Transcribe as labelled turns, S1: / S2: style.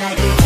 S1: I.